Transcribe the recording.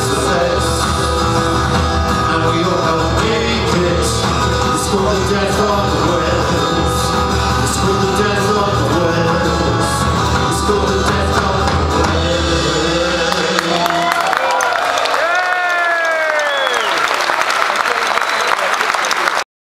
success. And we all have big hits It's called death of the world.